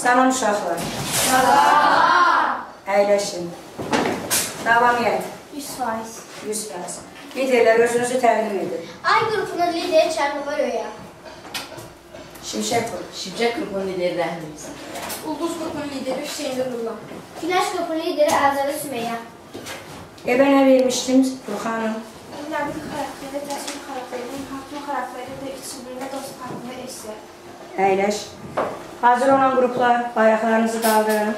Salam uşaqlar. Salam. Əyləşin. Davam et. 100%. 100%. Liderlər özünüzü təqdim edin. Ay qrupunun lideri Çərnova Röya. Şimşək vur. Şibcə qrupunun lideri Rəhmiz. Ulduz qrupunun lideri Hüseyin Nurullah. Günəş qrupunun lideri Əzəli Sümeyyə. Evə nə vermişdim Furxanım? Nəbil xarakteri, təsvir xarakteri, hakim xarakteri və içində dost haqqında esse. Əyləş. Hazır olan qruplar, bayraqlarınızı qaldırın.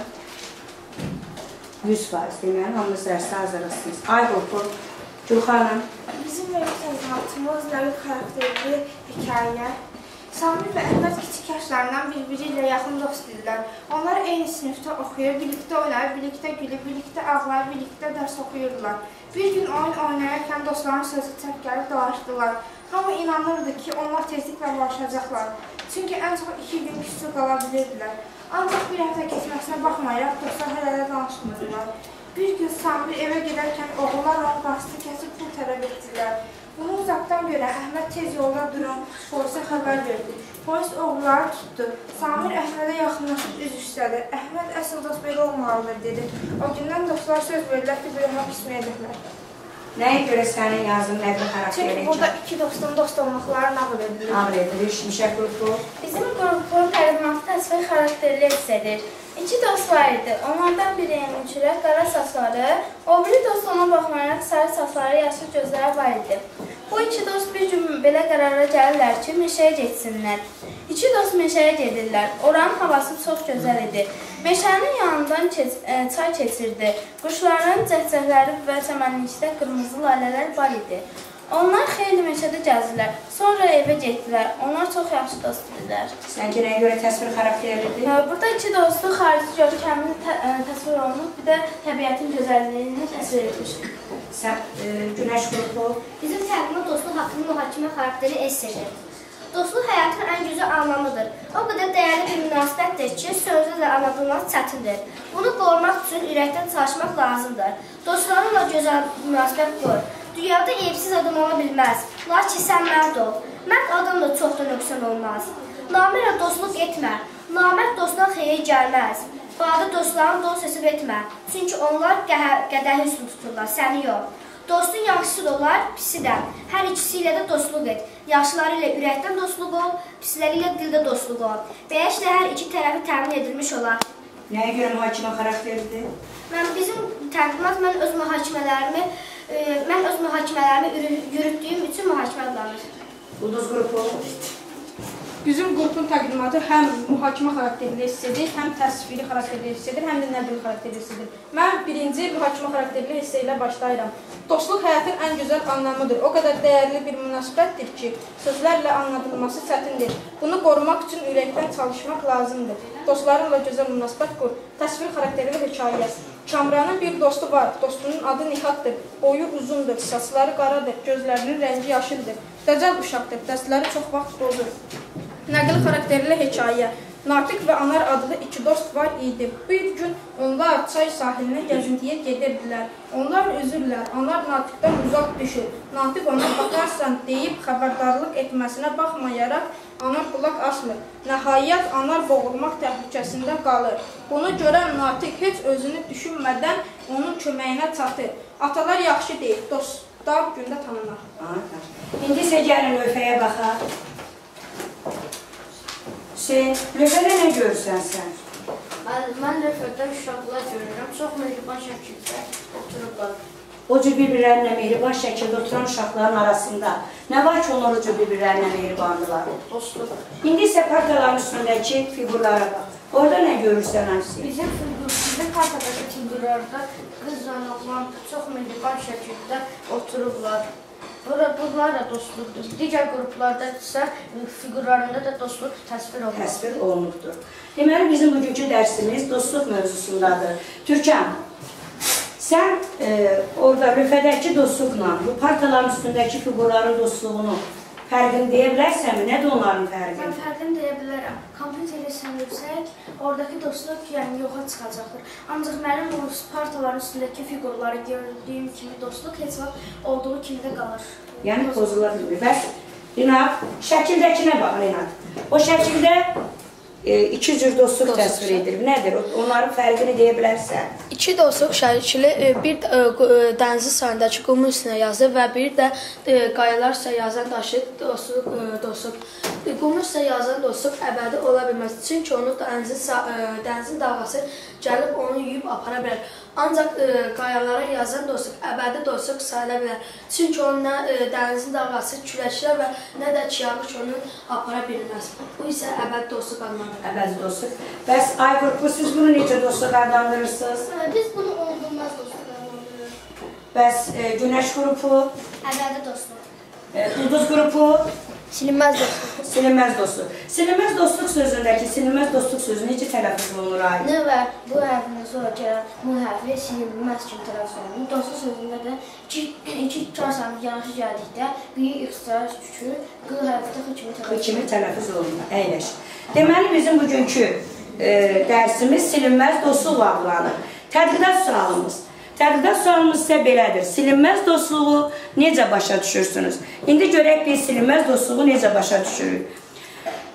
100%. Deməli, hamınız dərsdə hazırlısınız. Ay qrupu, Gülxanım. Bizim mövcud təbliğatımız Nəbil xarakterli hekayə. Samir və Əhməd kiçik yaşlarından bir-biri ilə yaxın dost idilər. Onlar eyni sinifdə oxuyur, birlikdə oynayır, birlikdə gülür, birlikdə ağlayır, birlikdə dərs oxuyurdular. Bir gün oyun oynayarkən dostların sözü çək gəlib dalaşdılar. Hamı inanırdı ki, onlar tezliklə barışacaqlar. Çünki ən çox iki gün küsur qala bilirdilər. Ancaq bir həftə keçməsinə baxmayaraq dostlar hələ də danışmırdılar. Bir gün Samir evə gedərkən oğullar onun qasdı kəsib pul tələb etdilər. Bunu uzaqdan görən Əhməd tez yolda duran polisə xəbər verdi. Polis oğulları tutdu. Samir Əhmədə yaxınlaşıb üz üstədi. Əhməd əsl dost belə olmalıdır dedi. O gündən dostlar söz verirlər ki, böyümək isməyəcəklər. Nəyə görə sənin yazdığın nəqli xarakteri Çünki burada iki dostun dost olmaqları nağıl edilir. Ağır edilir, şimşək qrupu. Bizim qrupun təqdimatı təsvir xarakterli hissədir. İki dost var idi. Onlardan biri Eminçürə, qara saçları, o biri dost ona baxmayaraq sarı saçları, yaşlı gözləri var idi. Bu iki dost bir gün belə qərara gəlirlər ki, meşəyə getsinlər. İki dost meşəyə gedirlər. Oranın havası çox gözəl idi. Meşənin yanından keç ə, çay keçirdi. Quşların cəhcəhləri və çəmənlikdə qırmızı lalələr var idi. Onlar xeyli meşədə gəzdilər. Sonra evə getdilər. Onlar çox yaxşı dost idilər. Səncə nəyə görə təsvir xarakterlidir? Hə, Burada iki dostu xarici görkəmin tə təsvir olunub, bir də təbiətin gözəlliyini təsvir etmiş. Sən e, günəş qrupu. Bizim təqdimat dostluq haqqında mühakimə xarakteri essedir. Dostluq həyatın ən gözəl anlamıdır. O qədər dəyərli bir münasibətdir ki, sözlərlə anladılması çətindir. Bunu qorumaq üçün ürəkdən çalışmaq lazımdır. Dostlarınla gözəl münasibət qur. Dünyada evsiz adam ola bilməz. Lakin sən mərd ol. Mərd adam da çox da nöqsan olmaz. Namərə dostluq etmə. Namərd dostdan xeyir gəlməz. Badə dostlarını dost hesab etmə. Çünki onlar qədəhi üstün tuturlar, səni yox. Dostun yaxşısı da olar, pisi də. Hər ikisi ilə də dostluq et. Yaxşıları ilə ürəkdən dostluq ol, pisləri ilə dildə dostluq ol. Beləliklə hər iki tərəfi təmin edilmiş olar. Nəyə görə mühakimə xarakterlidir? Mən bizim təqdimat mən öz mühakimələrimi mən öz mühakimələrimi yürü- yürütdüyüm üçün mühakimə adlanır. Ulduz qrupu. Bizim qrupun təqdimatı həm mühakimə xarakterli hissədir, həm təsviri xarakterli hissədir, həm də nəqli xarakterli hissədir. Mən birinci mühakimə xarakterli hissə ilə başlayıram. Dostluq həyatın ən gözəl anlamıdır. O qədər dəyərli bir münasibətdir ki, sözlərlə anladılması çətindir. Bunu qorumaq üçün ürəkdən çalışmaq lazımdır. Dostlarınla gözəl münasibət qur. Təsvir xarakterli hekayə. Kamranın bir dostu var. Dostunun adı Nihatdır. Boyu uzundur, saçları qaradır, gözlərinin rəngi yaşıldır. Dəcəl uşaqdır, dərsləri çox vaxt pozur. Nəqli xarakterli hekayə. Natiq və Anar adlı iki dost var idi. Bir gün onlar çay sahilinə gəzintiyə gedirdilər. Onlar üzürlər. Anar Natiqdən uzaq düşür. Natiq ona baxarsan deyib xəbərdarlıq etməsinə baxmayaraq Anar qulaq asmır. Nəhayət Anar boğulmaq təhlükəsində qalır. Bunu görən Natiq heç özünü düşünmədən onun köməyinə çatır. Atalar yaxşı deyir, dostlar gündə tanınar. İndi isə gəlin lövhəyə baxaq. Hüseyin, lövhədə nə görürsən sən? Mən, mən lövhədə uşaqlar görürəm. Çox mehriban şəkildə oturublar. O cür bir-birlərinə mehriban şəkildə oturan uşaqların arasında nə var ki, onlar o cür bir-birlərinə mehribandılar? Dostluq. İndi isə partaların üstündəki figurlara bax. Orada nə görürsən Hüseyin? Bizim bizim kartadakı figurlarda qızla oğlan çox mehriban şəkildə oturublar. Bunlar da dostluqdur. Digər qruplarda isə figurlarında da dostluq təsvir olunur. təsvir olunubdur. Deməli, bizim bugünkü dərsimiz dostluq mövzusundadır. Türkan, sən e, orada lüfədəki dostluqla, bu partaların üstündəki figurların dostluğunu fərqini deyə bilərsənmi? Nədir onların fərqi? Mən fərqini deyə bilərəm. Kompüterə sənirsək, oradakı dostluq yəni yoxa çıxacaqdır. Ancaq mənim bu partaların üstündəki figurları gördüyüm kimi dostluq heç vaxt olduğu kimi də qalır. Yəni pozula bilmir. Bəs Rinat, şəkildəkinə bax Rinat. O şəkildə iki cür dostluq təsvir edilir. Nədir? Onların fərqini deyə bilərsən? İki dostluq şərikli e, bir e, e, dənizin sayındakı qumun üstünə yazır və bir də qayalar üstə yazan daşı dostluq dostluq. Qumun üstə yazan dostluq əbədi ola bilməz. Çünki onu dənizin dənizin dalğası gəlib onu yuyub apara bilər. Ancaq e, qayalara yazan dostluq əbədi dostluq sayıla bilər. Çünki onu nə e, dənizin dalğası küləklər və nə də çiyağış onu apara bilməz. Bu isə əbədi dostluq adlanır. Əbəzi dostluq. Bəs ay qrupu siz bunu necə dostluq adlandırırsınız? Biz bunu unudulmaz dostluq adlandırırıq. Bəs e, Günəş qrupu, Əbədi dostluq. e, Ulduz qrupu, Silinməz dostluq. silinməz dostluq. Silinməz dostluq sözündəki silinməz dostluq sözü necə tələffüz olunur ay? N və bu hərfindən sonra gələn M hərfi silinməz kimi tələffüz olunur. Dostluq sözündə də iki, iki çarsanı yanaşı gəldikdə bir ixtisar küçü, Q hərfi də kimi Bu tələffüz kimi tələffüz olunur. Əyləş. Deməli bizim bugünkü e, dərsimiz silinməz dostluq adlanır. Tədqiqat sualımız. Tədqiqat sualımız isə belədir. Silinməz dostluğu necə başa düşürsünüz? İndi görək biz silinməz dostluğu necə başa düşürük.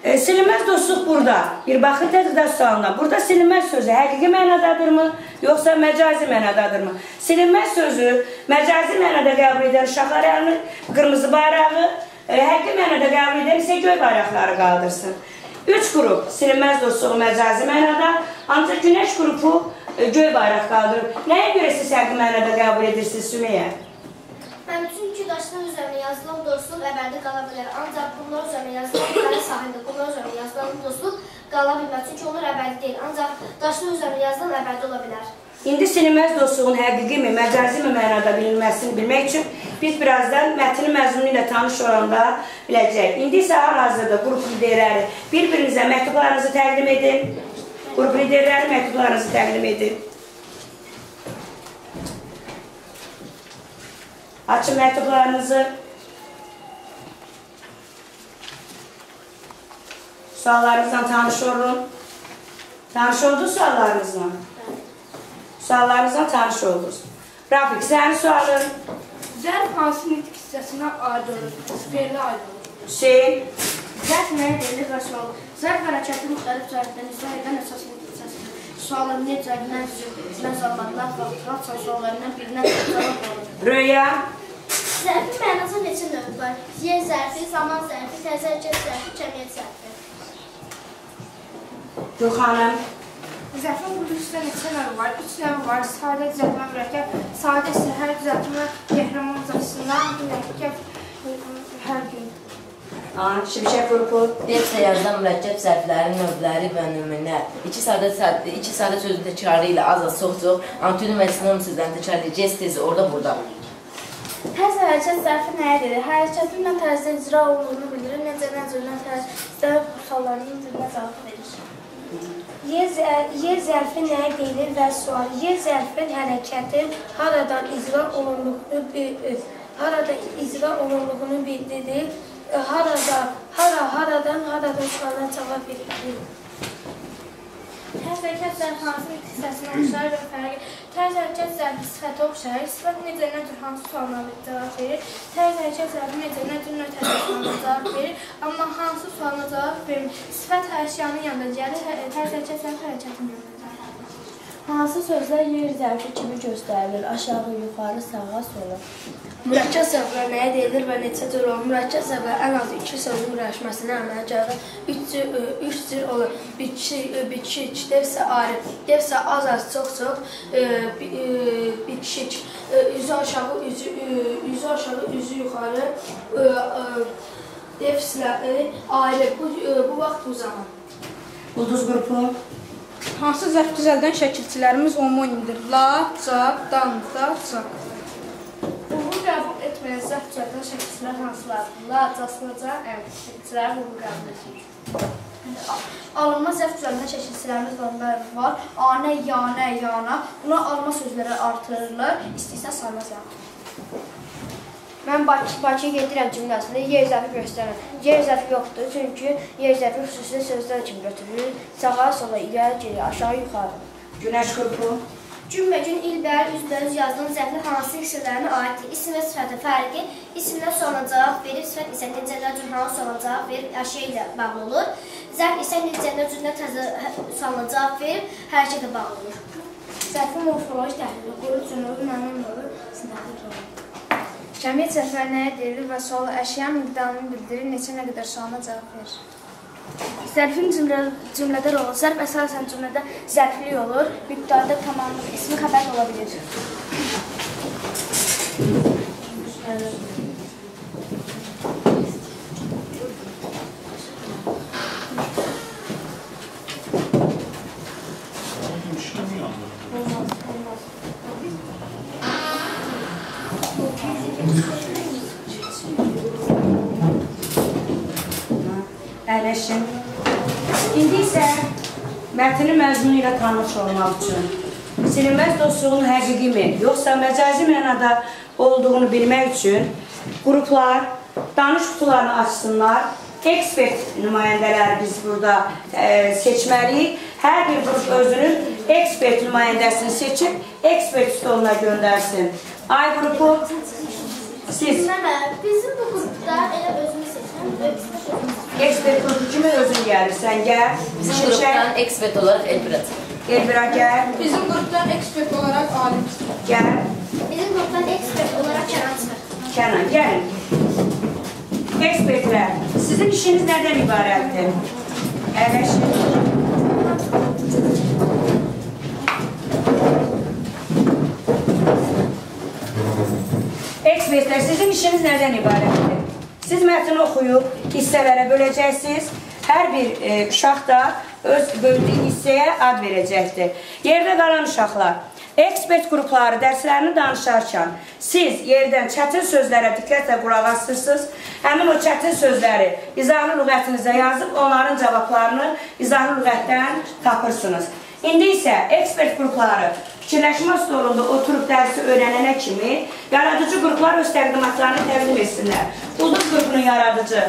E, silinməz dostluq burada. Bir baxın tədqiqat sualına. Burada silinməz sözü həqiqi mənadadırmı, yoxsa məcazi mənadadırmı? Silinməz sözü məcazi mənada qəbul edən uşaqlar əlini qırmızı bayrağı, e, həqiqi mənada qəbul edən isə göy bayraqları qaldırsın. Üç qrup silinməz dostluğu məcazi mənada, ancaq günəş qrupu göy bayraq qaldırır. Nəyə görə siz həqiqi mənada qəbul edirsiniz Sümeyyə? Mən çünki daşlar üzərində yazılan dostluq əbədi qala bilər. Ancaq bunlar üzərində yazılan qara sahildə bunlar üzərində yazılan dostluq qala bilməz. Çünki onlar əbədi deyil. Ancaq daşlar üzərində yazılan əbədi ola bilər. İndi silinməz dostluğun həqiqi mi, məcazi mi mənada bilinməsini bilmək üçün biz birazdan mətnin məzmunu ilə tanış olanda biləcəyik. İndi isə hal-hazırda qrup liderləri bir-birinizə məktublarınızı təqdim edin. Qrup liderləri məktublarınızı təqdim edin. Açın məktublarınızı. Suallarınızla tanış olun. Tanış oldunuz suallarınızla? Suallarınızla tanış oldunuz. Rafik, sənin sualın Zərf hansı nitq hissəsinə aid olur? Sferlə aid olur. Hüseyin, Zərf nəyə deyilir və sual? Zərf hərəkəti müxtəlif cəhətdən izah edən əsas hissəsidir. Sualın necə, necə, nə zamanlar, vaxtlar, suallarından birinə cavab olur. Röya, Zərfin mənası neçə növ var? Yer zərfi, zaman zərfi, təzərkət zərfi, cəmiyyət zərfi. Gülxanım, Zərfin quruluşda neçə növü var? Üç növü var. Sadə düzəltmə mürəkkəb, sadə səhər düzəltmə, qəhrəmanlaşdırılan mürəkkəb hər gün. Şimşək qrupu, Versə yazılan mürəkkəb sərflərin növləri və nümunə. İki sadə sadə, iki sadə sözün təkrarı ilə az az çox çox, antonim və sinonim sözlərin təkrarı gest tezi orada burada. Tərs hərəkət zərfi nəyə deyilir? Hərəkətin nə tərzdə icra olunduğunu bildirir, necə nə cür nə tərzdə suallarının birinə cavab verir. Yer zərfi nəyə deyilir və sual. Yer zərfin hərəkətin haradan icra olunduğunu bi- harada icra olunduğunu bildirir. Harada, hara, haradan, haradan sualına cavab verir. Tərs hərəkət zərfi hansı hissəsinə oxşar və fərqi. Tərs hərəkət zərfi sifətə oxşar. Sifət necə nə cür hansı sualına cavab verir. Tərs hərəkət zərfi necə nə cür nə tərzdə sualına cavab verir. Amma hansı sualına cavab vermir. Sifət əşyanın yanında gəlir, hə- tərs hərəkət zərfi hərəkətin yanında. Hansı sözlər yer zərfi kimi göstərilir? Aşağı, yuxarı, sağa, sola. Mürəkkəb səhvlər nəyə deyilir və neçə cür olur? Mürəkkəb səhvlər ən az iki sözün birləşməsinə əmələ gəlir. Üç cür, üç cür olur. Bitki, bitki, dev isə ayrı. Dev isə az az, çox çox, ə, bi- ə, bitki, üzü aşağı, üzü, üzü aşağı, üzü yuxarı. ə, ə, Dev silahları ayrı. Bu, bu vaxt bu zaman. Ulduz qrupu, Hansı zərf düzəldən şəkilçilərimiz homonimdir? La, ca, dan, da, caq. Uğur qəbul etməyən zərf düzəldən şəkilçilər hansılardır? La, casılaca, əm, şəkilçilər uğur qəbul edir. Alınma zərf düzəlmə şəkilçilərimiz var, var. Anə, yanə, yana. Buna alma sözləri artırırlar. İstəyirsən sayma zərf. Mən Bakı, Bakıya gedirəm cümləsində yer zərfi göstərirəm. Yer zərfi yoxdur, çünki yer zərfi xüsusi sözlər kimi götürülür. Sağa, sola, irəli, geri, aşağı, yuxarı. Günəş qrupu, Günbəgün ilbər üzbəüz yazdığın zərfin hansı hissələrinə aiddir? İsim və sifətin fərqi, isimlə sonra cavab verib, sifət isə necələr hansı sonra cavab verib, əşya ilə bağlı olur. Zərf isə necələr üçün təzə sualına cavab verib, hərəkətə bağlı olur. Zərfin morfoloji təhlili, quru cümləvi məmnun olur, sintaktik olur. Cəmiyyət zərfləri nəyə deyilir və sual əşya miqdarını bildirir, neçə nə qədər sualına cavab verir. Zərfin cümlə, cümlədə olur. Zərf əsasən cümlədə zərfli olur. Miqdarda tamamlıq ismi xəbər ola bilir. Əyləşin. İndi isə mətnin məzmunu ilə tanış olmaq üçün silinməz dostluğun həqiqimi, yoxsa məcazi mənada olduğunu bilmək üçün qruplar danış qutularını açsınlar. Ekspert nümayəndələri biz burada e, seçməliyik. Hər bir qrup özünün ekspert nümayəndəsini seçib ekspert stoluna göndərsin. Ay qrupu siz bizim bu qrupda elə özümüz seçən, ekspert özümüz ekspert qrupu kimi özün gəlirsən, gəl. Bizim qrupdan ekspert olaraq Elbira. Elvira gəl, Bizim qrupdan ekspert olaraq alim gəl. Bizim qrupdan ekspert olaraq Kənan çıxır. Kənan. Ekspertlər, sizin işiniz nədən ibarətdir? Əyləşin. Ekspertlər, sizin işiniz nədən ibarətdir? Siz mətni oxuyub hissələrə böləcəksiniz. Hər bir e, uşaq da öz böldüyü hissəyə ad verəcəkdir. Yerdə qalan uşaqlar, ekspert qrupları dərslərini danışarkən siz yerdən çətin sözlərə diqqətlə qulaq asırsınız. Həmin o çətin sözləri izahlı lüğətinizə yazıb onların cavablarını izahlı lüğətdən tapırsınız. İndi isə ekspert qrupları fikirləşmə stolunda oturub dərsi öyrənənə kimi yaradıcı qruplar öz təqdimatlarını təqdim etsinlər. Ulduz qrupunun yaradıcı.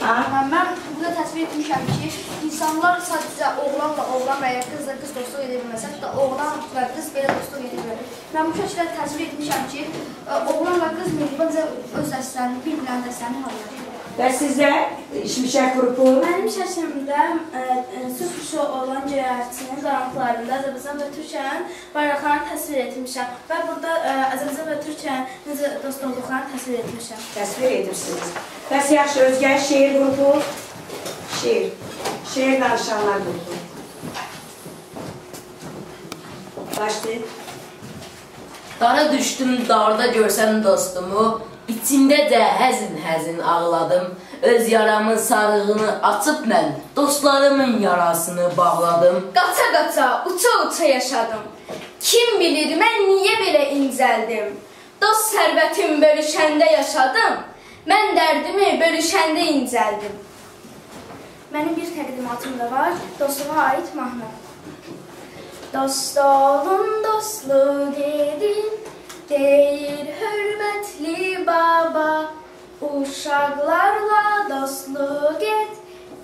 Ha? Mən burada təsvir etmişəm ki, insanlar sadəcə oğlanla oğlan və ya qızla qız dostluq edə bilməsə, hətta oğlan və qız belə dostluq edə bilər. Mən bu şəkildə təsvir etmişəm ki, ə, oğlan və qız mehribanca öz dərslərini, bir-birinin dərslərini alır. Və sizdə İşmişək qrupu Mənim şəklimdə ə, ə, sülh quşu olan göyərçinin qaranlıqlarında Azərbaycan və Türkiyənin bayraqlarını təsvir etmişəm və burada ə, Azərbaycan və Türkiyənin necə dost olduqlarını təsvir etmişəm. təsvir edirsiniz. Bəs yaxşı, özgə şeir qrupu, şeir, şeir danışanlar qrupu. Başlayın. Dara düşdüm, darda görsən dostumu, içimdə də həzin-həzin ağladım. Öz yaramın sarığını açıb mən, dostlarımın yarasını bağladım. Qaça-qaça, uça-uça yaşadım. Kim bilir mən niyə belə incəldim? Dost sərvətim bölüşəndə yaşadım. Mən dərdimi bölüşəndə incəldim. Mənim bir təqdimatım da var, dostluğa aid mahnı. Dost olun, dostluq edin, deyir hörmətli baba. Uşaqlarla dostluq et,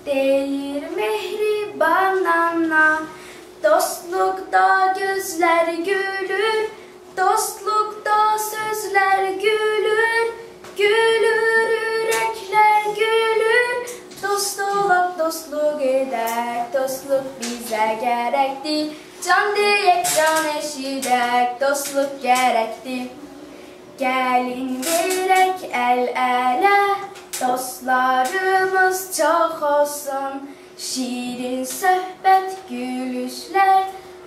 deyir mehriban ana. Dostluqda gözlər gülür, dostluqda sözlər gülür, gülür ürəklər gülür. Dost olup dostluk eder, dostluk bize gerekti. Can diyek can eşidek, dostluk gerekti. Gelin gerek el ele, dostlarımız çok olsun. Şirin söhbet gülüşler,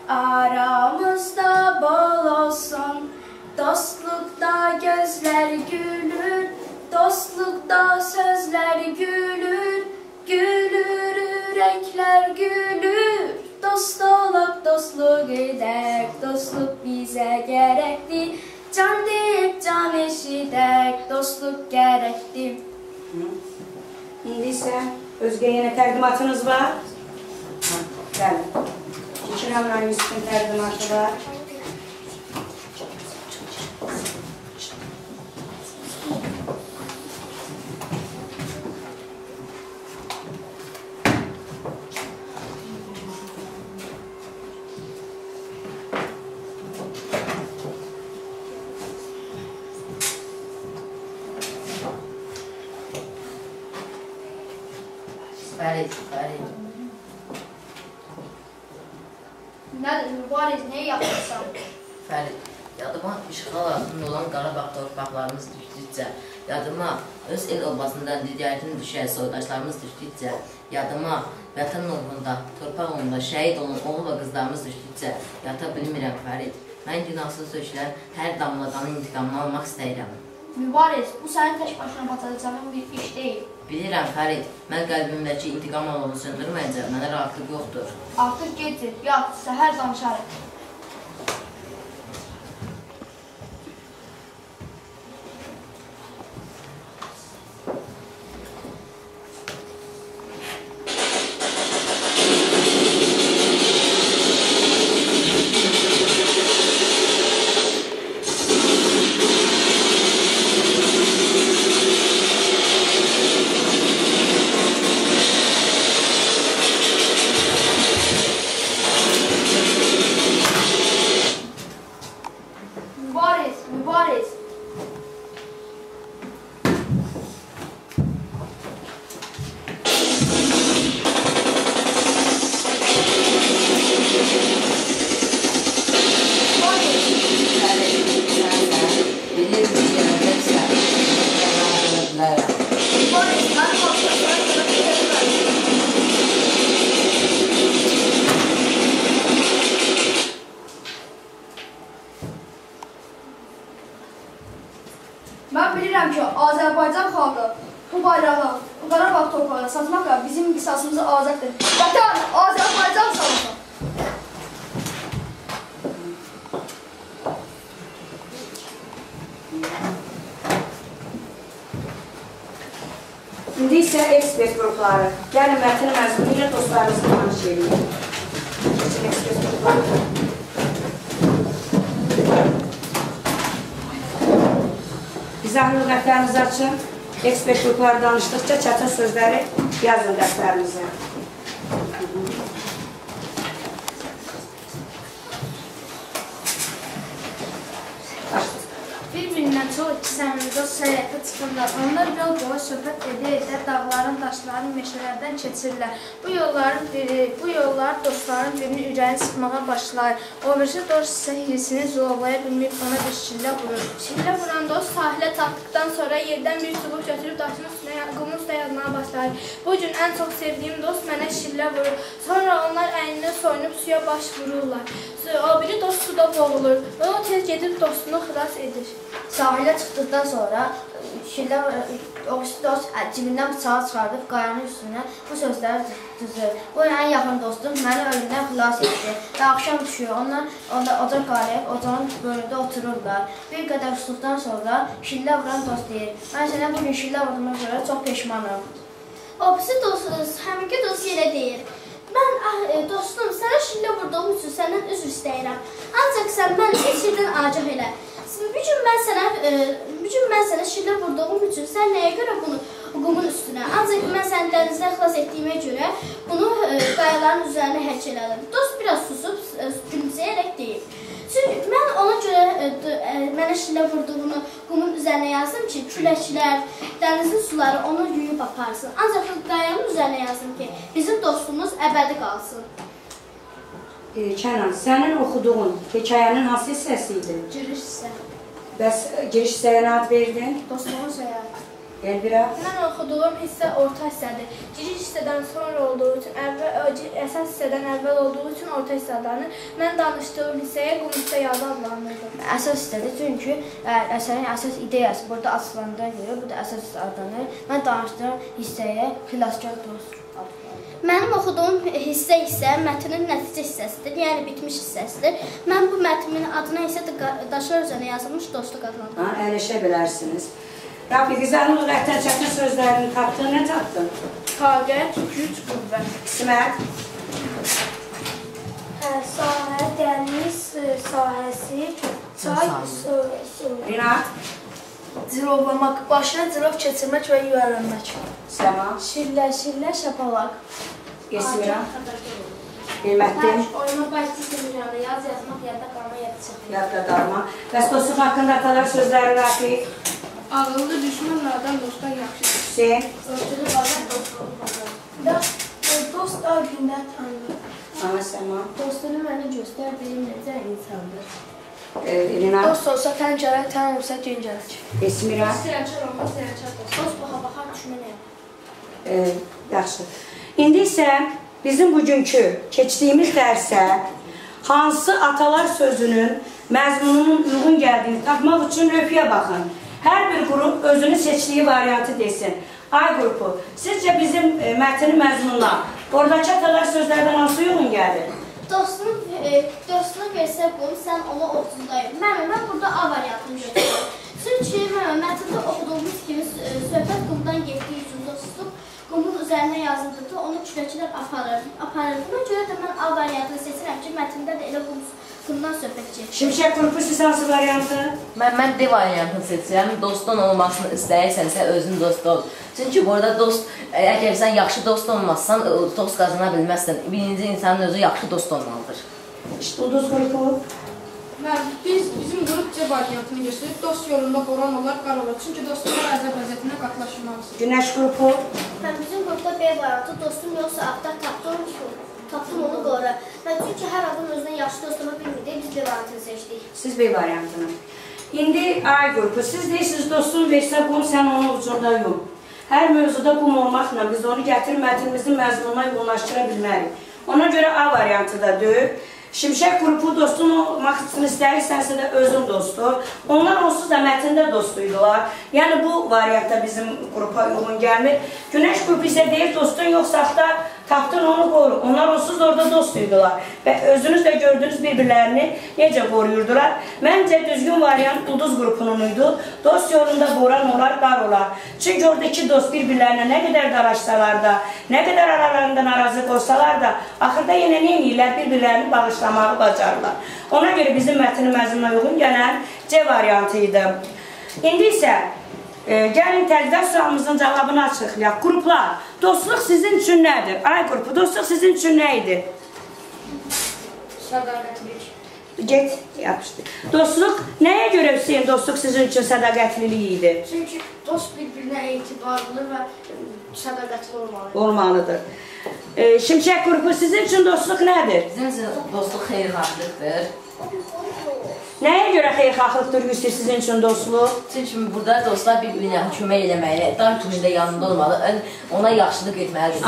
aramızda bol olsun. Dostlukta gözler gülür, dostluqda sözlər gülür, gülür ürəklər gülür. Dost olaq, dostluq edək, dostluq bizə gərəkdir. Can deyək, can eşidək, dostluq gərəkdir. İndi isə özgə yenə təqdimatınız var. Ha, Bəli. Fikirəmlə Yusufun təqdimatı var. Fərid, Fərid. Nədir mübariz, niyə yapırsan? Fərid, yadıma işğal altında olan Qarabağ torpaqlarımız düşdükcə, yadıma öz el obasından digəritin düşən soydaşlarımız düşdükcə, yadıma vətən uğrunda, torpaq uğrunda şəhid olan oğul və qızlarımız düşdükcə yata bilmirəm Fərid. Mən günahsız döşülən hər damla qanın intiqamını almaq istəyirəm. Mübariz, bu sənin tək başına bacaracağın bir iş deyil. Bilirəm Fərid, mən qəlbimdəki intiqam alovunu söndürməyincə mənə rahatlıq yoxdur. Artıq gecdir, yat, səhər danışarıq. İzahlı lüğətlərinizi açın. Ekspert qrupları danışdıqca çətin sözləri yazın dəftərinizə. Çox dost səyahətə çıxırlar. Onlar yol boyu söhbət edə-edə dağların, daşların, meşələrdən keçirlər. Bu yolların biri, bu yollar dostların birini ürəyini sıxmağa başlayır. O birisi dost isə hirsini zoğlaya bilməyib ona bir şillə vurur. Şillə vuran dost sahilə çatdıqdan sonra yerdən bir çubuq götürüb daşın üstünə, qumun üstünə yazmağa başlayır. Bu gün ən çox sevdiyim dost mənə şillə vurur. Sonra onlar əynini soyunub suya baş vururlar. O biri dost suda boğulur o tez gedib dostunu xilas edir. Sahilə çıxdıqdan sonra şillə o dost cibindən bıçağı çıxardıb qayanın üstünə bu sözləri düzür. Bu ən yaxın dostum məni ölümdən xilas etdi. Və axşam düşüyor. Onlar onda ocaq qalıb ocağın böyründə otururlar. Bir qədər uçduqdan sonra şillə vuran dost deyir: "Mən sənə bu gün şillə vurduğuma görə çox peşmanam." O birisi dost, həminki dost yenə deyir. Mən ah, e, dostum, sənə şillə vurduğum üçün səndən üzr istəyirəm. Ancaq sən məni bir şeydən agah elə. Bu gün mən sənə e, bu gün mən sənə şillə vurduğum üçün sən nəyə görə bunu qumun üstünə? Ancaq mən səni dənizdən xilas etdiyimə görə bunu e, qayaların üzərinə həkk elədim. Dost biraz susub e, gülümsəyərək deyir. Çünki mən ona görə e, d- e, mənə şillə vurduğunu qumun üzərinə yazdım ki, küləklər, dənizin suları onu yuyub aparsın. Ancaq qayanın üzərinə yazdım ki, bizim dostumuz əbədi qalsın. E, Kənan, sənin oxuduğun hekayənin hansı hissəsi idi? Giriş hissə. Bəs e, giriş hissəyə nə ad verdin? Dostluğun səyahəti. Elvira? Mən oxuduğum hissə orta hissədir. Giriş hissədən sonra olduğu üçün, əvvəl əsas hissədən əvvəl olduğu üçün orta hissə adlanır. Mən danışdığım hissəyə qum hissə yazı adlandırdım. Əsas hissədir çünki ə, əsərin əsas ideyası burada açıqlandığına görə bu da əsas adlanır. Mən danışdığım hissəyə xilaskar dost adlanır. Mənim oxuduğum hissə isə mətnin nəticə hissəsidir, yəni bitmiş hissəsidir. Mən bu mətnin adına isə daşlar üzərinə yazılmış dostluq adlandırıram. Ha, əyləşə bilərsiniz. Rafiq, İzahlı lüğətdən çətin sözlərini tapdın, nə tapdın? Taqət, güc, qüvvət. İsmət? Hə, sahə, dəniz e, sahəsi, çay, su, su. Rinat? Cilovlamaq, başına cilov keçirmək və yüyələnmək. Səma? Şillə, şillə, şapalaq. Esmira? Qiymətin? Oymaq başçı seminyarda yaz yazmaq, yadda qalma, yadda çıxmaq. Yadda qalma. Bəs dostluq haqqında atalar sözləri Rafiq? Ağıllı düşmən nadan dostdan yaxşıdır. Hüseyin? Örtülü bazar dostluğu bazar. Dost adında tanınır. Ana Səma, Dostunu mənə göstər, deyim necə insandır. e, İrina, Dost olsa tən gələr, tən olsa gün gələr. Esmira. Sirəçər olmaz, sirəçər dost. Dost baxa baxa düşünməliyəm. E, yaxşı. İndi isə bizim bugünkü keçdiyimiz dərsə hansı atalar sözünün məzmununun uyğun gəldiyini tapmaq üçün lövhəyə baxın. Hər bir qrup özünü seçdiyi variantı desin. A qrupu, sizcə bizim e, mətnin məzmununa oradakı atalar sözlərdən hansı uyğun gəlir? Dostunu, e, dostunu versə qum, sən onu oxudayım. Mən, mən burada A variantını götürürəm. Çünki mən mətndə oxuduğumuz kimi e, söhbət qumdan getdiyi üçün dostluq qumun üzərinə yazıldıqda onu kürəkilər aparır. Aparır. Buna görə də mən A variantını seçirəm ki, mətndə də elə qum, qumdan söhbət gedir. Şimşək qrupu siz hansı variantı? Mən mən D variantını seçirəm. Dostun olmasını istəyirsənsə özün dost ol. Çünki burada dost əgər sən yaxşı dost olmazsan, dost qazana bilməzsən. Birinci insanın özü yaxşı dost olmalıdır. İşte ulduz qrupu. Mən biz bizim qrup C variantını göstərib dost yolunda boran olar, qar olar. Çünki dostluqlar əzəb vəziyyətinə qatlaşılmalıdır. Günəş qrupu. Mən bizim qrupda B variantı dostum yoxsa axtar tapdım, tapdım onu qoru. Mən çünki hər adam özünə yaxşı dost tapa bilmir deyə biz B variantını seçdik. Siz B variantını. İndi A qrupu. Siz deyirsiniz dostun versə qum, sən onun ucunda yum. Hər mövzuda qum olmaqla biz onu gətirib mətnimizin məzmununa uyğunlaşdıra bilmərik. Ona görə A variantı da deyil. Şimşək qrupu dostun olmaq üçün istəyirsənsə də özün dostu. Onlar onsuz da mətndə dostuydular. Yəni bu variantda bizim qrupa uyğun gəlmir. Günəş qrupu isə deyir dostun yoxsa axtar, tapdın onu qoru. Onlar onsuz da orada dostuydular. Və özünüz də gördünüz bir-birlərini necə qoruyurdular. Məncə düzgün variant ulduz qrupunun idi. Dost yolunda boran olar, qar olar. Çünki orada iki dost bir-birlərinə nə qədər dalaşsalar da, nə qədər aralarında narazı olsalar da, axırda yenə nə edirlər? Bir-birlərini bağışlamağı bacarırlar. Ona görə bizim mətnin məzmununa uyğun gələn C variantı idi. İndi isə e, gəlin təqdər sualımızın cavabını açıqlayaq. Qruplar, dostluq sizin üçün nədir? Ay qrupu, dostluq sizin üçün nə idi? Sədaqətlilik. Get, yapışdı. Dostluq, nəyə görə Hüseyin dostluq sizin üçün sədaqətlilik idi? Çünki dost bir-birinə etibarlı və sədaqətli olmalıdır. Olmalıdır. E, Şimşək qrupu sizin üçün dostluq nədir? Bizim üçün dostluq xeyirxahlıqdır. Nəyə görə xeyirxahlıqdır Hüseyin sizin üçün dostluq? Çünki burada dostlar bir-birinə kömək eləməli, dar kimi də yanında olmalı, ona yaxşılıq etməlidir.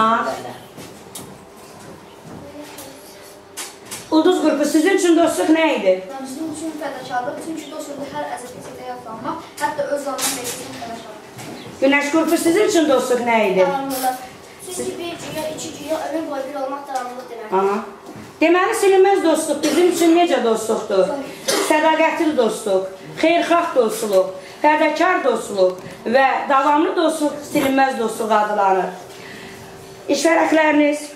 Ulduz qrupu sizin üçün dostluq nə idi? Bizim üçün fədakarlıq, çünki dost yolunda hər əziyyətə yatlanmaq, hətta öz canını versin fədakarlıq. Günəş qrupu sizin üçün dostluq nə idi? Davamlılıq. Çünki bir güya, iki güya ömür boyu bir olmaq davamlılıq demək. Deməli silinməz dostluq bizim üçün necə dostluqdur? Sədaqətli dostluq, xeyirxah dostluq, fədakar dostluq və davamlı dostluq silinməz dostluq adlanır. İşvərəkləriniz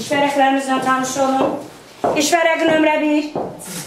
İşvərəklərinizlə tanış olun. İşvərəqi nömrə 1.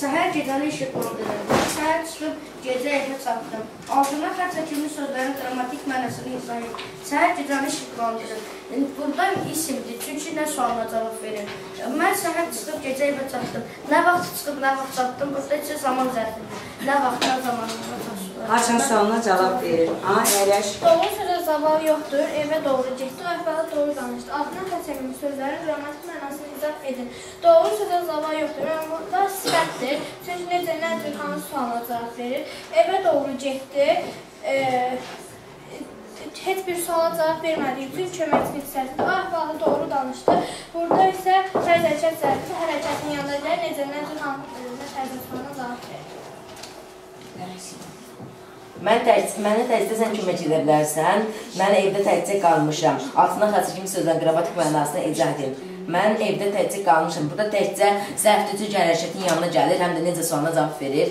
Səhər gecəni işıqlandırdım. Səhər çıxıb gecə evə çatdım. Altına xət çəkilmiş sözlərin dramatik mənasını izah et. Səhər gecəni işıqlandırdım. Yəni, Burada isimdir, çünki nə sualına cavab verir. Mən səhər çıxıb gecə evə çatdım. Nə vaxt çıxıb, nə vaxt çatdım, burada isə zaman zərfidir. Nə vaxtdan zamanına çatdım. Haçan sualına cavab verir. Ha, əyləş. Doğru sözə zaval yoxdur, evə doğru getdi, o əhvalat doğru danışdı. Altına xətt çəkilmiş sözlərin dramatik mənasını izah edin. Doğru sözə zaval yoxdur, burada sifətdir. Çünki necə, nədir, hansı suala cavab verir. Evə doğru getdi, e, heç bir suala cavab vermədiyi üçün köməkçilik hissəsidir. O əhvalatı doğru danışdı. Burada isə hərəkət zərfi hərəkətin yanında gəlir, necə, necə, hansı tərz sualına cavab verir. Mən tək, mənə təkcə sən kömək edə bilərsən. Mən evdə təkcə qalmışam. Altına xətt kimi sözdən qrammatik mənasını izah edin. Mən evdə təkcə qalmışam. Burada təkcə zərf tutucu hərəkətin yanına gəlir, həm də necə sualına cavab verir.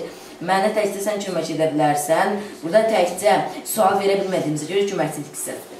Mənə təkcə sən kömək edə bilərsən. Burada təkcə sual verə bilmədiyimizə görə köməkçilik hissəsidir.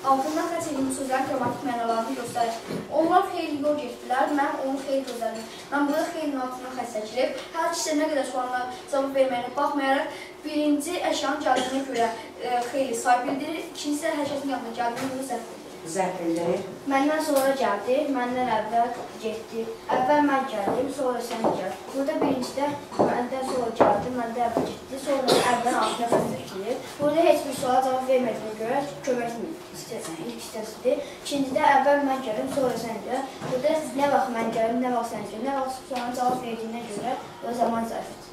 Altından xət edilmiş sözlərin dramatik mənalarını göstərir. Onlar xeyli yol getdilər, mən onu xeyli gözlədim. Mən burada xeylinin altından xət çəkilib. Hər ikisi nə qədər sualına cavab verməyinə baxmayaraq, birinci əşyanın gəldiyinə görə e, xeyli say bildirir, ikincisi hərəkətin yanına gəldiyinə görə zərf zərf eldirir. Məndən sonra gəldi, məndən əvvəl getdi. Əvvəl mən gəldim, sonra sən gəl. Burada birincidə məndən sonra gəldi, məndən əvvəl getdi, sonra əvvəl altına xəstəkidir. Burada heç bir suala cavab vermədiyinə görə kömək ilk hissəsidir. İkincidə əvvəl mən gəlim, sonra sən gəl. Burada nə vaxt mən gəlim, nə vaxt sən gəl, nə vaxt suala cavab verdiyinə görə o zaman zərfidir.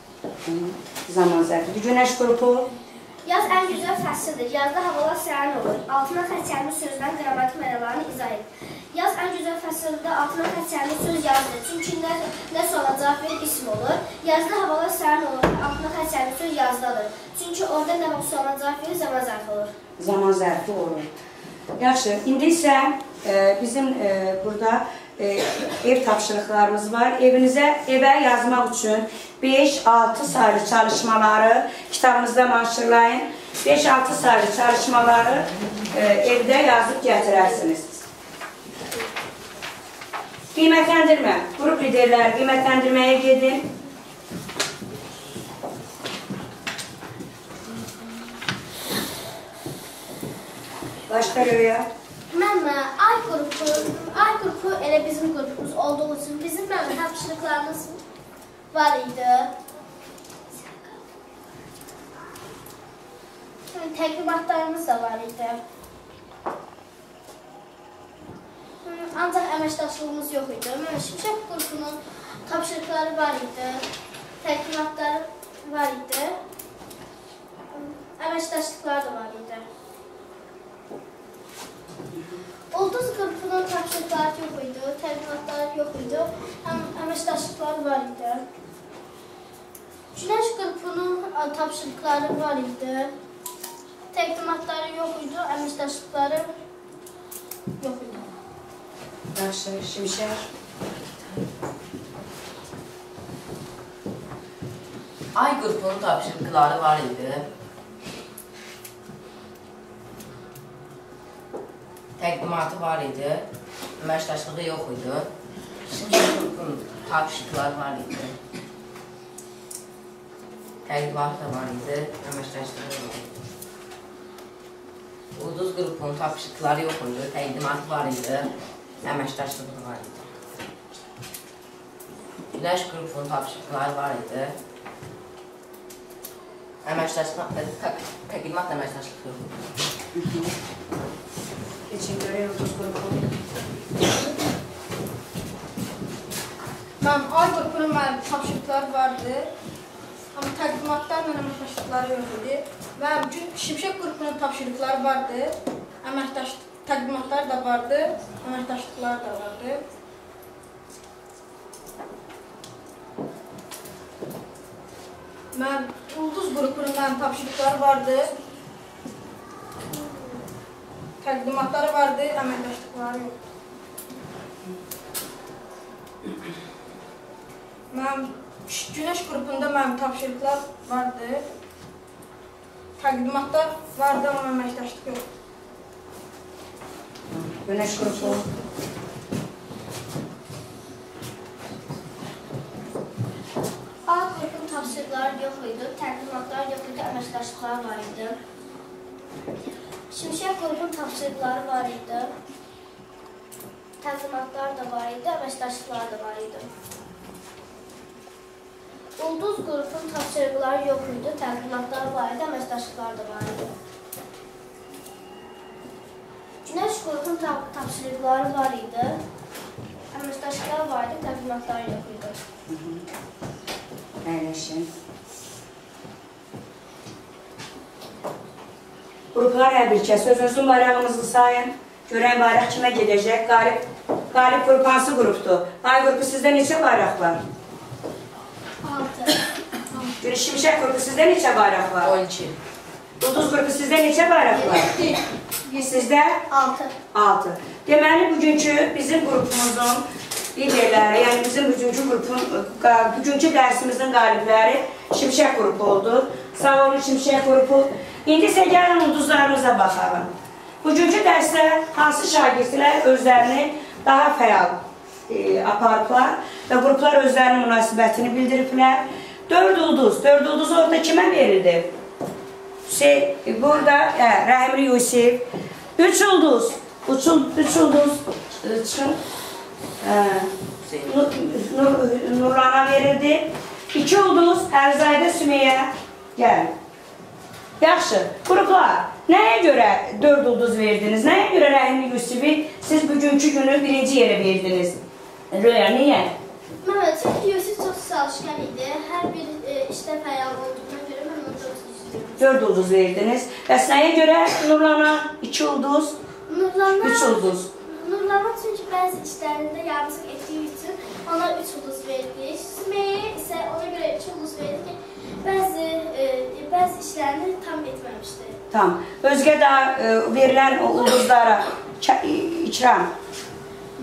Zaman zərfidir. Günəş qrupu Yaz ən gözəl fəsildir. Yazda havalar sərin olur. Altına xətt çəkmiş sözlərin qrammatik mənalarını izah et. Yaz ən gözəl fəsildə altına xətt çəkmiş söz yazılır. Çünki nə, nə suala cavab verir ism olur. Yazda havalar sərin olur. Altına xətt çəkmiş söz yazdadır. Çünki orada nə vaxt suala cavab verir zaman zərfi olur. zaman zərfi olur. Yaxşı, indi isə e, bizim e, burada e, ev tapşırıqlarımız var. Evinizə, evə yazmaq üçün 5-6 saylı çalışmaları kitabınızda manşurlayın. 5-6 saylı çalışmaları e, evdə yazıb gətirərsiniz. Qiymətləndirmə. Qrup liderləri qiymətləndirməyə gedin. Başqa röya. Məmmə, ay qrupu, ay qrupu elə bizim qrupumuz olduğu üçün bizim məmmə tapşırıqlarımız var idi. Təqdimatlarımız da var idi. Ancaq əməkdaşlığımız yox idi. Məmmə, Şimşək qrupunun tapşırıqları var idi. Təqdimatları var idi. Əməkdaşlıqları da var idi. Ulduz qrupunun tapşırıqları yox idi, təbliğatları yox idi, həm əməkdaşlıqları var idi. Günəş qrupunun ə, tapşırıqları var idi, təqdimatları yox idi, əməkdaşlıqları yox idi. Yaxşı, Şimşək. Ay qrupunun tapşırıqları var idi. Təqdimatı var idi. Əməkdaşlığı yox idi. Şimşək qrupunun tapşırıqları var idi. Təqdimatı da var idi. Əməkdaşlığı yox idi. Ulduz qrupunun tapşırıqları yox idi. Təqdimatı var idi. Əməkdaşlığı da var idi. Günəş qrupunun tapşırıqları var idi. Əməkdaşlıq, təqdimat əməkdaşlıq yox idi. Keçin görək ulduz qrupu. Mən ay qrupunun mənim tapşırıqları vardı. Amma təqdimatlar mənim əməkdaşlıqları yox idi. Mənim gün Şimşək qrupunun tapşırıqları vardı. Əməkdaş təqdimatlar da vardı, əməkdaşlıqlar da vardı. Mən Ulduz qrupunun mənim tapşırıqları vardı. Təqdimatları vardı, əməkdaşlıqları yox. Mənim Günəş qrupunda mənim tapşırıqlar vardı. Təqdimatlar vardı, amma əməkdaşlıq yox. Günəş qrupu. A qrupun tapşırıqları yox idi, təqdimatlar yox idi, əməkdaşlıqları var idi. Şimşək qrupun tapşırıqları var idi. Təqdimatlar da var idi, əməkdaşlıqları da var idi. Ulduz qrupun tapşırıqları yox idi, təqdimatları var idi, əməkdaşlıqları da var idi. Günəş qrupun tap tapşırıqları var idi, əməkdaşlıqları var idi, təqdimatları yox idi. Əyləşin. Qruplar hər bir kəs özünüzün bayrağınızı sayın. Görən bayraq kimə gedəcək? Qalib, qalib qrup hansı qrupdur? Ay qrupu sizdə neçə bayraq var? 6. Günəş Şimşək qrupu sizdə neçə bayraq var? 12. Ulduz qrupu sizdə neçə bayraq var? Sizdə 6. 6. Deməli, bugünkü bizim qrupumuzun liderləri, yəni bizim bugünkü qrupun, bugünkü dərsimizin qalibləri Şimşək qrupu oldu. Sağ olun Şimşək qrupu. İndi isə gəlin ulduzlarımıza baxalım. Bugünkü dərsdə hansı şagirdlər özlərini daha fəal e, aparıblar və qruplar özlərinin münasibətini bildiriblər. Dörd ulduz, dörd ulduz orada kimə verildi? Şey, burada hə, Rəhimli Yusif. Üç ulduz. Uçul, üç ulduz çıxın. E, Nur, Nur, Nurlana verildi. İki ulduz Ərzayda Sümeyyə. Gəl. Yaxşı. Qruplar, nəyə görə 4 ulduz verdiniz? Nəyə görə Rəhimli Yusifi siz bugünkü günü birinci yerə verdiniz? Röya, niyə? Mən çünki Yusif çox çalışqan idi. Hər bir e, işdə fəal olduğuna görə mən onu çox istəyirəm. 4 ulduz verdiniz. Bəs nəyə görə Nurlana 2 ulduz, Nurlana 3 ulduz? Nurlana çünki bəzi işlərində yarımçıq etdiyi üçün ona 3 ulduz verdik. Sümeyyə isə ona görə 2 ulduz verdik ki, bəzi e, bəzi işlərini tam etməmişdi. Tam. Özgə də e, verilən o ulduzlara Ç- ikram.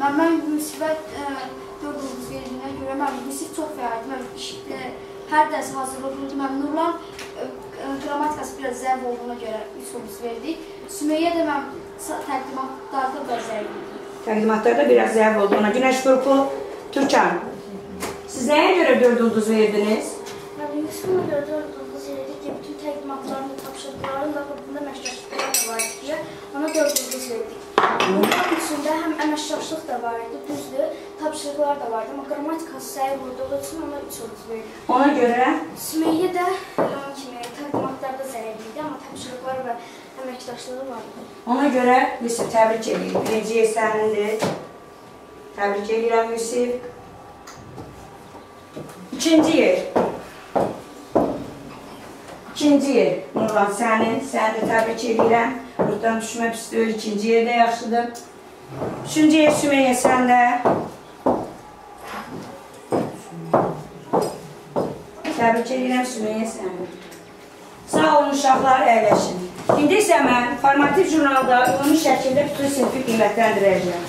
Mən mən Yusifə ə, 4 ulduz verdiyinə görə mən Yusif çox fəal idi. Mən işdə hər dərs hazırlığında mən Nurlan qrammatikası biraz zəif olduğuna görə 3 ulduz verdik. Sümeyyə də mən təqdimatlarda da zəif idi. Təqdimatlarda biraz zəif olduğuna. Günəş qrupu Türkan. Siz nəyə görə 4 ulduz verdiniz? 4 ulduz verdik ki, bütün tapşırıqlarını və burada məşqləşdirmələr də var idi ki, ona 4 ulduz verdik. Bunun içində həm əməkdaşlıq da var idi, düzdür, tapşırıqlar da vardı, amma qrammatikası səhv olduğu üçün ona 3 ulduz verdik. Ona görə Sümeyyə də onun kimi təqdimatlarda zəif idi, amma tapşırıqlar və əməkdaşlığı vardı. ona görə Yusif təbrik edirəm. Birinci yer sənindir. Təbrik edirəm Yusif. İkinci yer. İkinci yer. Nurlan sənin. Səni də təbrik edirəm. Buradan düşmək istəyir. İkinci yer də yaxşıdır. Üçüncü yer Sümeyyə səndə. Təbrik edirəm Sümeyyə səni. Sağ olun uşaqlar, əyləşin. İndi isə mən formativ jurnalda ümumi şəkildə bütün sinfi qiymətləndirəcəm.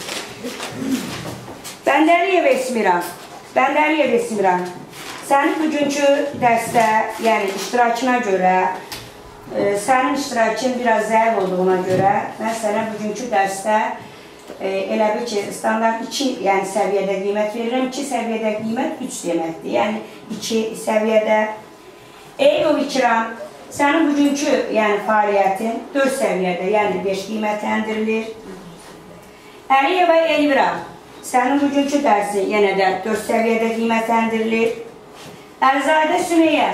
Bəndəliyev Esmira, Bəndəliyev Esmira, sənin bugünkü dərsdə, yəni iştirakına görə, e, sənin iştirakın biraz zəif olduğuna görə, mən sənə bugünkü dərsdə e, elə bil ki, standart 2 yəni səviyyədə qiymət verirəm. 2 səviyyədə qiymət 3 deməkdir. Yəni 2 səviyyədə Eyüp İkram, sənin bugünkü yəni fəaliyyətin 4 səviyyədə, yəni 5 qiymətləndirilir. Əliyeva Elvira, sənin bugünkü dərsin yenə də 4 səviyyədə qiymətləndirilir. Əlzadə Sümeyyə,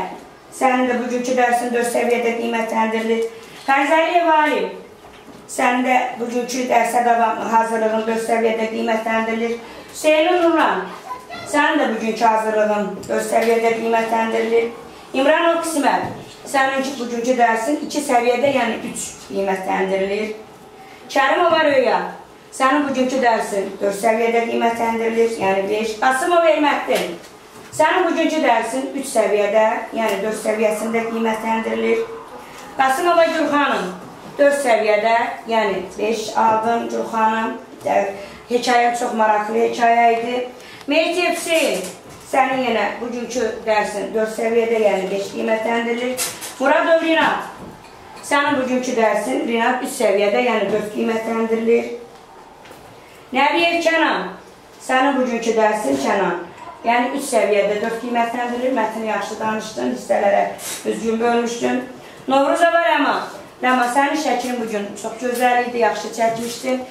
sənin də bugünkü dərsin 4 səviyyədə qiymətləndirilir. Fərzəliyev Alim, sənin də bugünkü dərsə davam hazırlığın 4 səviyyədə qiymətləndirilir. Hüseyin Nurlan, sənin də bugünkü hazırlığın 4 səviyyədə qiymətləndirilir. İmran Oqsimət, səninki bugünkü dərsin 2 səviyyədə, yəni 3 qiymətləndirilir. Kərimova Röya, sənin bugünkü dərsin 4 səviyyədə qiymətləndirilir, yəni 5. Qasımov Elmətdin, sənin bugünkü dərsin 3 səviyyədə, yəni 4 səviyyəsində qiymətləndirilir. Qasımova Gürxanım, 4 səviyyədə, yəni 5 aldım Gürxanım. Hekayə çox maraqlı hekayə idi. Mehdiyev Hüseyin, sənin yenə bugünkü dərsin 4 səviyyədə, yəni 5 qiymətləndirilir. Muradov Rinat, sənin bugünkü dərsin Rinat 3 səviyyədə, yəni 4 qiymətləndirilir. Nəbiyev Kənan, sənin bugünkü dərsin Kənan. Yəni 3 səviyyədə 4 qiymətləndirilir. Mətni yaxşı danışdın, hissələrə düzgün bölmüşdün. Novruzova Rəma, Rəma sənin şəklin bugün çox gözəl idi, yaxşı çəkmişdin.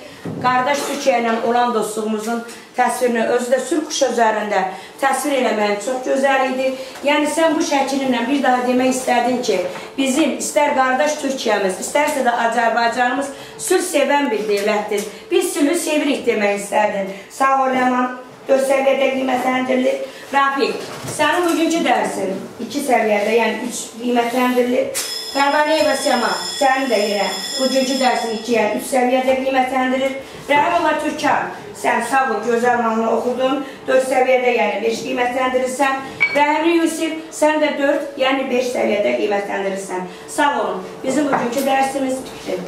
Qardaş Türkiyə ilə olan dostluğumuzun təsvirini özü də sülh quşu üzərində təsvir eləməyin çox gözəl idi. Yəni sən bu şəklinlə bir daha demək istədin ki, bizim istər qardaş Türkiyəmiz, istərsə də Azərbaycanımız sülh sevən bir dövlətdir. Biz sülhü sevirik demək istədin. Sağ ol Ləman. 4 səviyyədə qiymətləndirilir. Rafiq, sənin bugünkü dərsin 2 səviyyədə, yəni 3 qiymətləndirilir. Fərvaniyə Səma, sənin də yenə bugünkü dərsin 2, yəni 3 səviyyədə qiymətləndirilir. Rəhimullah Türkan, sən sağ ol, gözəl mahnı oxudun, 4 səviyyədə, yəni 5 qiymətləndirirsən. Rəhimli Yusif, sən də 4, yəni 5 səviyyədə qiymətləndirirsən. Sağ olun, bizim bugünkü dərsimiz bitdi.